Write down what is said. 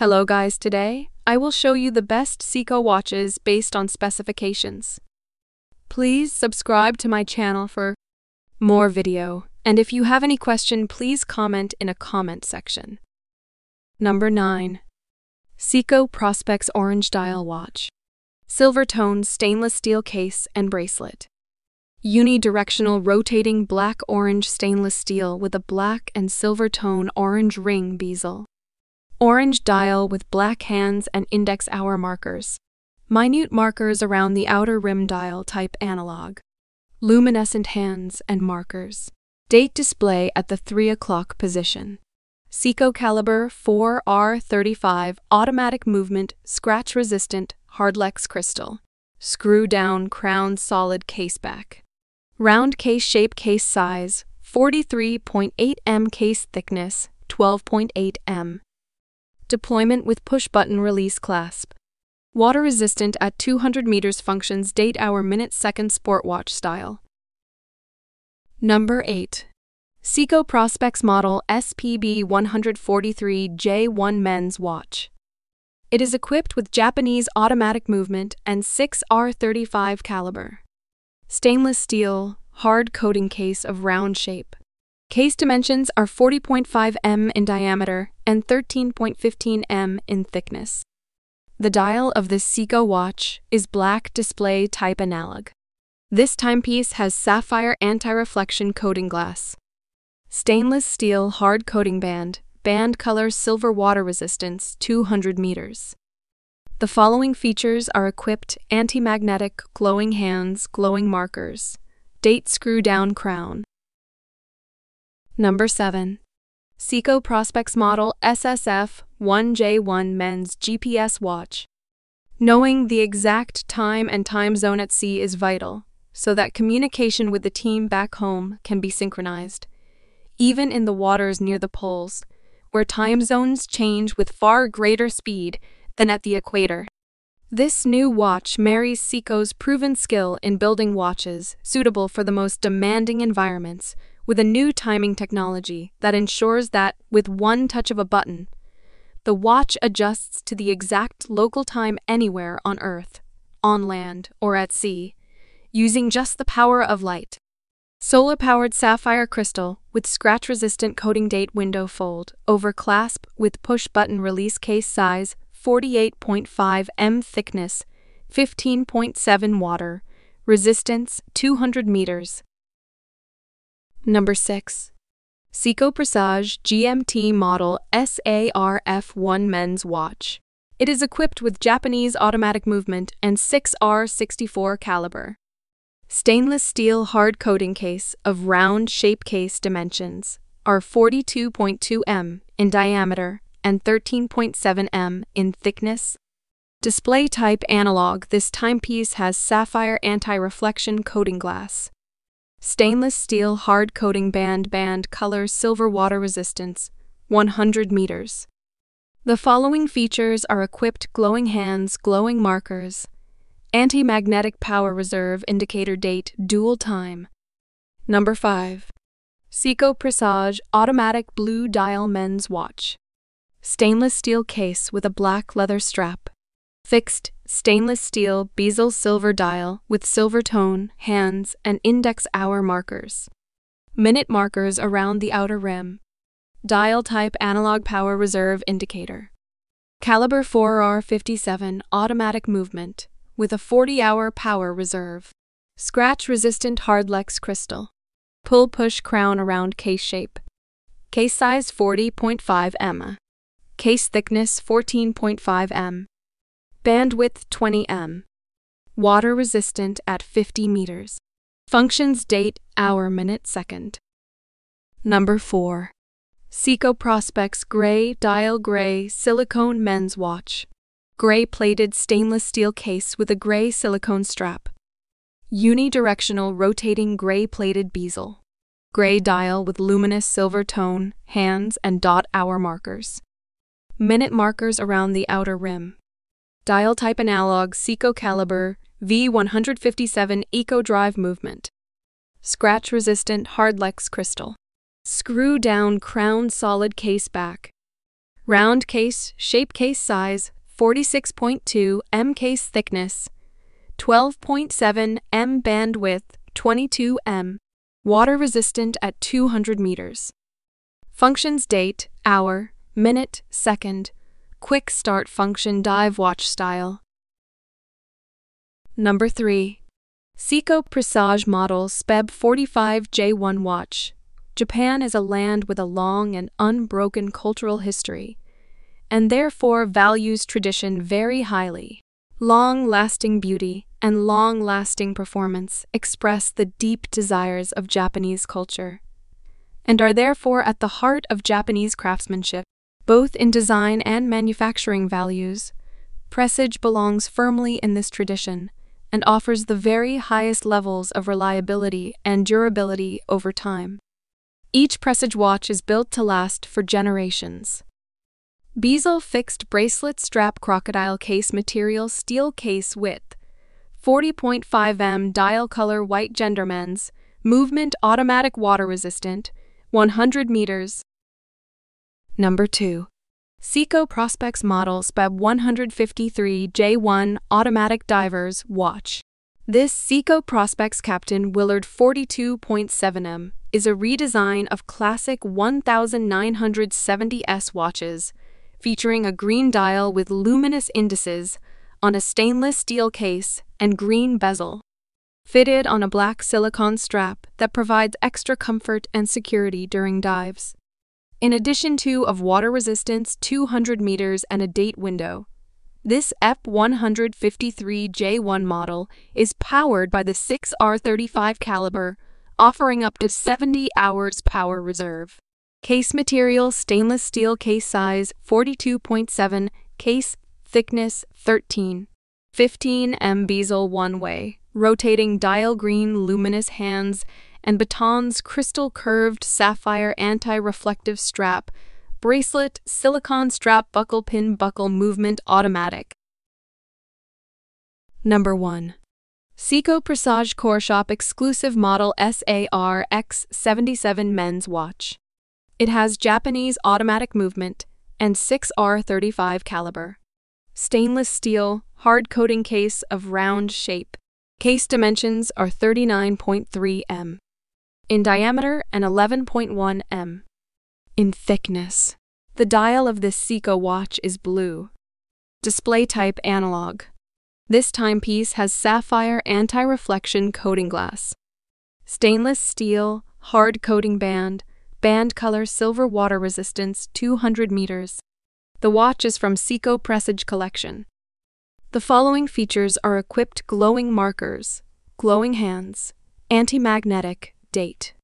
Hello guys, today I will show you the best Seiko watches based on specifications. Please subscribe to my channel for more video, and if you have any question, please comment in a comment section. Number 9. Seiko Prospex Orange Dial Watch. Silver tone stainless steel case and bracelet. Unidirectional rotating black orange stainless steel with a black and silver tone orange ring bezel. Orange dial with black hands and index hour markers. Minute markers around the outer rim dial type analog. Luminescent hands and markers. Date display at the 3 o'clock position. Seiko caliber 4R35 automatic movement scratch resistant hardlex crystal. Screw down crown solid case back. Round case shape case size 43.8 m case thickness 12.8 m. Deployment with push button release clasp. Water resistant at 200 meters functions date hour minute second sport watch style. Number 8. Seiko Prospex Model SPB 143J1 Men's Watch. It is equipped with Japanese automatic movement and 6R35 caliber. Stainless steel, hard coating case of round shape. Case dimensions are 40.5 m in diameter and 13.15 m in thickness. The dial of this Seiko watch is black display type analog. This timepiece has sapphire anti-reflection coating glass. Stainless steel hard coating band, band color silver water resistance 200 meters. The following features are equipped anti-magnetic glowing hands, glowing markers, date screw down crown, Number 7. Seiko Prospex Model SSF 1J1 Men's GPS Watch. Knowing the exact time and time zone at sea is vital, so that communication with the team back home can be synchronized, even in the waters near the poles, where time zones change with far greater speed than at the equator. This new watch marries Seiko's proven skill in building watches suitable for the most demanding environments with a new timing technology that ensures that, with one touch of a button, the watch adjusts to the exact local time anywhere on Earth, on land, or at sea, using just the power of light. Solar powered sapphire crystal with scratch resistant coating date window fold over clasp with push button release case size 48.5 m thickness, 15.7 water, resistance 200 meters, Number 6. Seiko Presage GMT Model SARF1 Men's Watch. It is equipped with Japanese automatic movement and 6R64 caliber. Stainless steel hard coating case of round shape case dimensions are 42.2 m in diameter and 13.7 m in thickness. Display type analog, this timepiece has sapphire anti reflection coating glass. Stainless steel hard coating band band color silver water resistance 100 meters. The following features are equipped glowing hands, glowing markers, anti-magnetic power reserve indicator date dual time. Number 5. Seiko Presage automatic blue dial men's watch. Stainless steel case with a black leather strap. Fixed stainless steel bezel silver dial with silver tone, hands, and index hour markers. Minute markers around the outer rim. Dial type analog power reserve indicator. Caliber 4R57 automatic movement with a 40 hour power reserve. Scratch resistant hardlex crystal. Pull push crown around case shape. Case size 40.5 m. Case thickness 14.5 m. Bandwidth 20 m. Water resistant at 50 meters. Functions date, hour, minute, second. Number 4. Seiko Prospex Gray Dial Gray Silicone Men's Watch. Gray plated stainless steel case with a gray silicone strap. Unidirectional rotating gray plated bezel. Gray dial with luminous silver tone, hands, and dot hour markers. Minute markers around the outer rim. Dial type analog Seiko caliber V157 Eco Drive movement. Scratch resistant hardlex crystal. Screw down crown solid case back. Round case, shape case size 46.2 m case thickness, 12.7 m bandwidth, 22 m. Water resistant at 200 meters. Functions date, hour, minute, second. Quick start function dive watch style. Number 3. Seiko Presage Model SPEB 45J1 Watch. Japan is a land with a long and unbroken cultural history, and therefore values tradition very highly. Long lasting beauty and long lasting performance express the deep desires of Japanese culture, and are therefore at the heart of Japanese craftsmanship, both in design and manufacturing values. Presage belongs firmly in this tradition and offers the very highest levels of reliability and durability over time. Each Presage watch is built to last for generations. Bezel fixed bracelet strap crocodile case material steel case width 40.5 m dial color white gendermen's movement automatic water resistant 100 meters. Number 2. Seiko Prospex Model SPEB 153 J1 Automatic Divers Watch. This Seiko Prospex Captain Willard 42.7M is a redesign of classic 1970S watches, featuring a green dial with luminous indices on a stainless steel case and green bezel. Fitted on a black silicone strap that provides extra comfort and security during dives. In addition to of water resistance 200 meters and a date window, this F153J1 model is powered by the 6R35 caliber, offering up to 70 hours power reserve. Case material stainless steel case size 42.7, case thickness 13. 15 M bezel one way, rotating dial green luminous hands and Baton's crystal curved sapphire anti reflective strap, bracelet, silicone strap buckle pin buckle movement automatic. Number 1. Seiko Presage Core Shop exclusive model SAR X77 men's watch. It has Japanese automatic movement and 6R35 caliber. Stainless steel, hard coating case of round shape. Case dimensions are 39.3 m in diameter and 11.1 m. In thickness. The dial of this Seiko watch is blue. Display type analog. This timepiece has sapphire anti reflection coating glass. Stainless steel, hard coating band, band color silver water resistance 200 meters. The watch is from Seiko Presage Collection. The following features are equipped glowing markers, glowing hands, anti magnetic, date.